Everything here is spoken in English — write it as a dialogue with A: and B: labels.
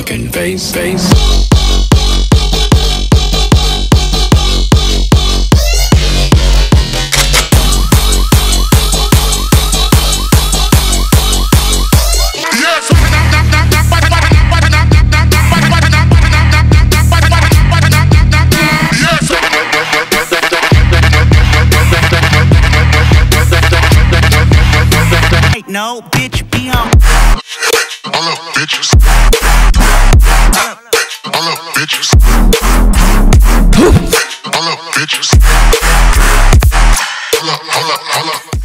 A: fucking face, face.
B: No, bitch, be on.
C: Bitches. All up, all up, all up.